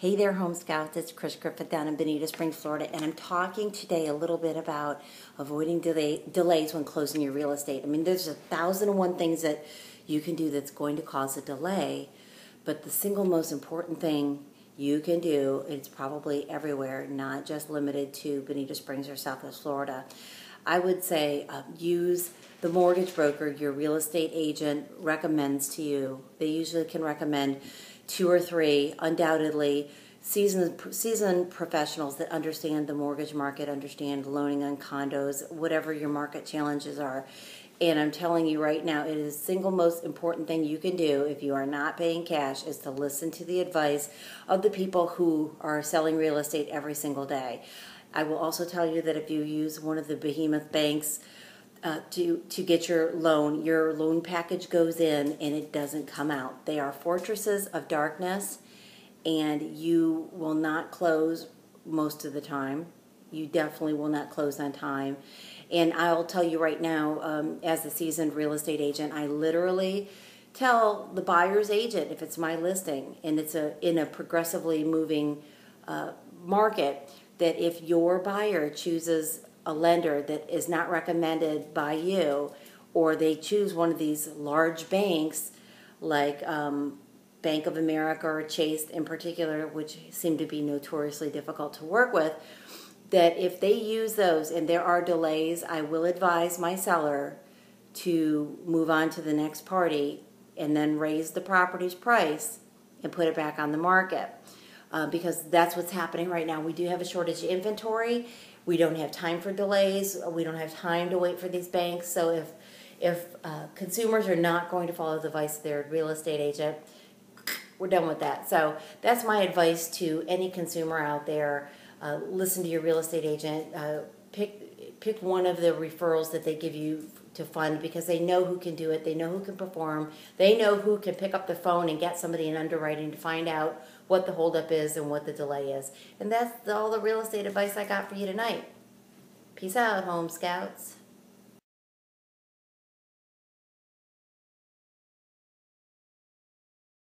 Hey there, Home Scouts. It's Chris Griffith down in Bonita Springs, Florida, and I'm talking today a little bit about avoiding delay, delays when closing your real estate. I mean, there's a thousand and one things that you can do that's going to cause a delay, but the single most important thing you can do, it's probably everywhere, not just limited to Bonita Springs or Southwest Florida. I would say uh, use the mortgage broker your real estate agent recommends to you. They usually can recommend two or three, undoubtedly, seasoned seasoned professionals that understand the mortgage market, understand loaning on condos, whatever your market challenges are. And I'm telling you right now, it is the single most important thing you can do if you are not paying cash is to listen to the advice of the people who are selling real estate every single day. I will also tell you that if you use one of the behemoth banks, uh, to to get your loan. Your loan package goes in and it doesn't come out. They are fortresses of darkness, and you will not close most of the time. You definitely will not close on time. And I'll tell you right now, um, as a seasoned real estate agent, I literally tell the buyer's agent if it's my listing and it's a in a progressively moving uh, market that if your buyer chooses a lender that is not recommended by you, or they choose one of these large banks like um, Bank of America or Chase in particular, which seem to be notoriously difficult to work with, that if they use those and there are delays, I will advise my seller to move on to the next party and then raise the property's price and put it back on the market. Uh, because that's what's happening right now. We do have a shortage of inventory, we don't have time for delays. We don't have time to wait for these banks. So if if uh, consumers are not going to follow the advice of their real estate agent, we're done with that. So that's my advice to any consumer out there. Uh, listen to your real estate agent. Pick pick one of the referrals that they give you to fund because they know who can do it. They know who can perform. They know who can pick up the phone and get somebody in underwriting to find out what the holdup is and what the delay is. And that's all the real estate advice I got for you tonight. Peace out, Home Scouts.